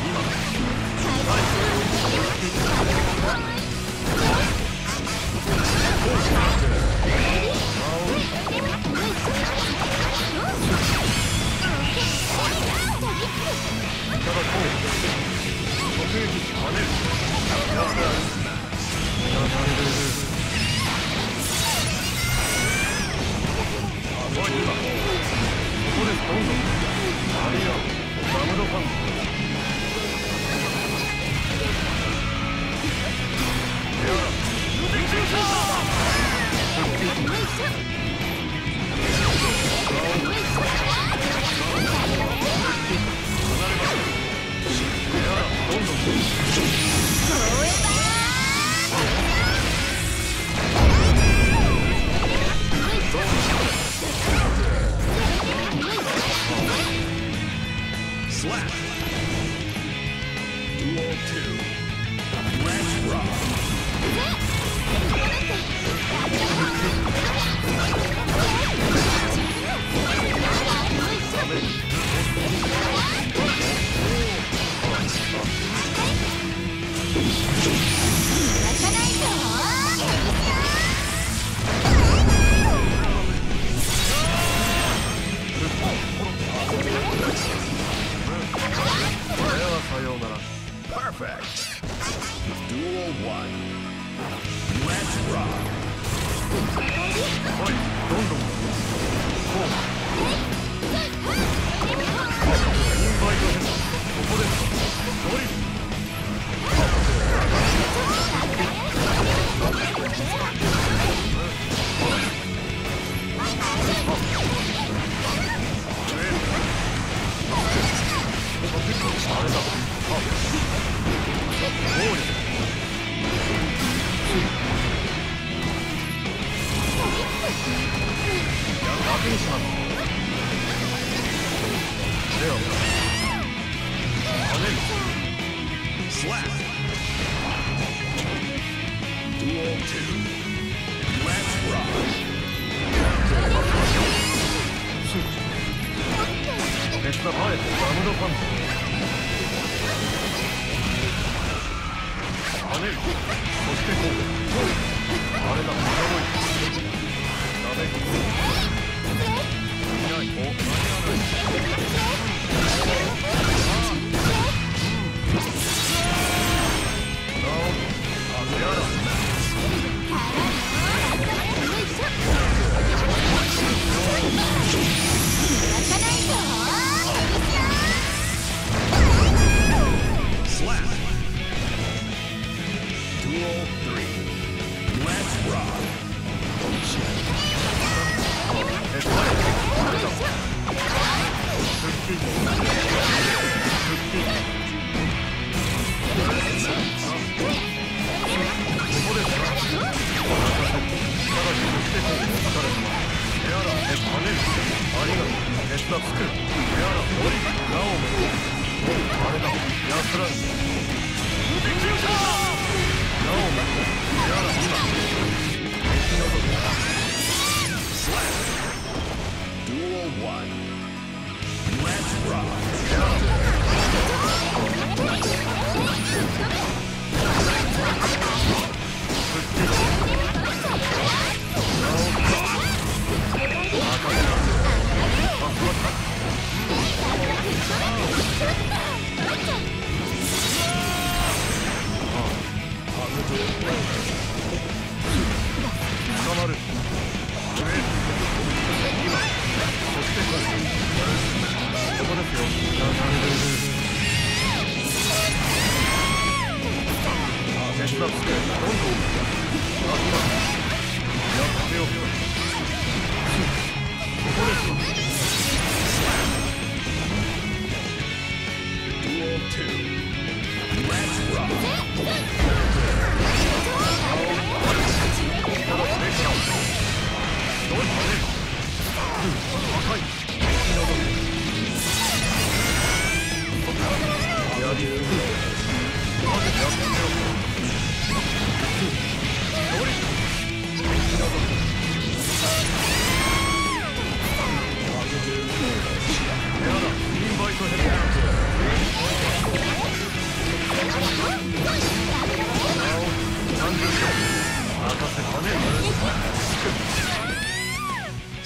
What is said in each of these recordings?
今 Slap. Slap. Duel 2. Let's rock. 鉄のパレットバムドパンツ跳ねるそしてこうあれだダメいないお間に合わない Thank you. Yeah.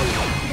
Thank you.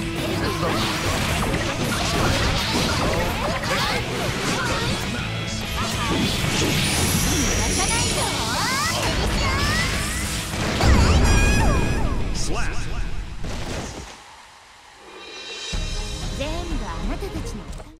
This is the